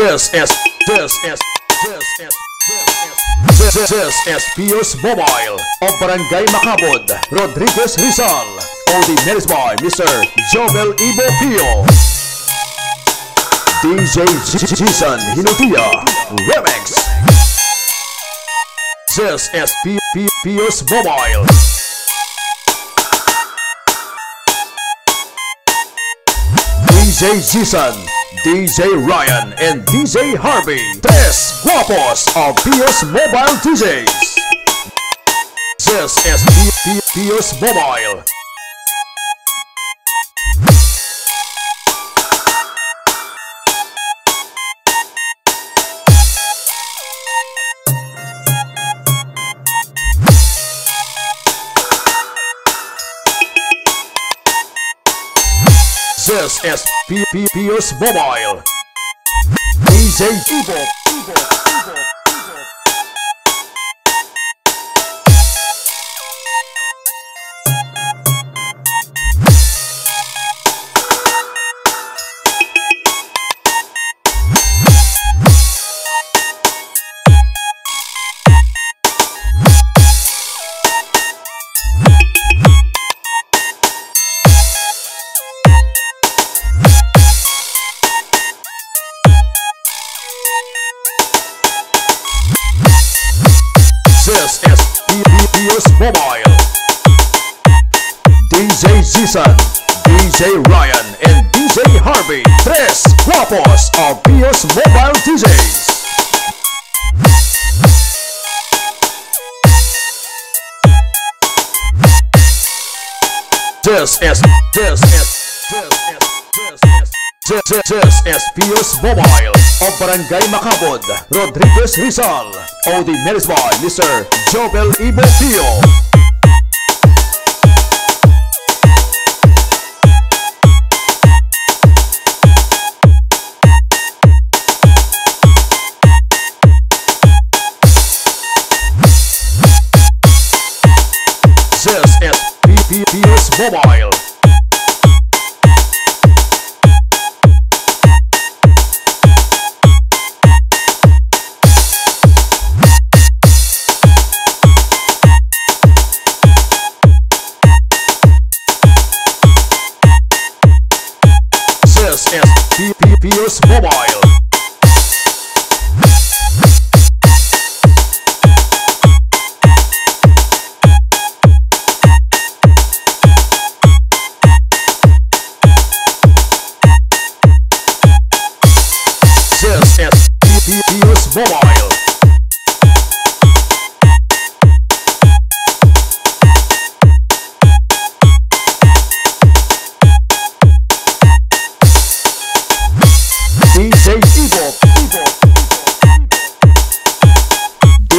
This is this is this is this is this is Feos Mobile of Barangay Macabud, Rodriguez Rizal. Only managed by Mr. Jobel Ibo Pio. DJ Jessan Hinutia Remix. This is P P Feos Mobile. DJ Jessan, DJ Ryan, and DJ Harvey. Tres guapos of Pius Mobile DJs. This is P P Pius Mobile. This is P Mobile. DJ. Evo. Evo. PPPS Mobile. DJ Zizan, DJ Ryan, and DJ Harvey. Tres guapos of PS Mobile DJs. This is this is this is this is this, is Mobile of Barangay Macabod, Rodriguez Rizal. OD managed by Mr. Jobel Ibo Pio. This is Mobile. PPPS Mobile. PPPS Mobile.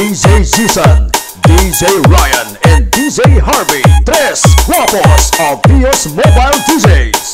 DJ Zizan, DJ Ryan, and DJ Harvey. Tres guapos of Pios Mobile DJs.